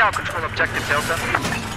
now control objective Delta.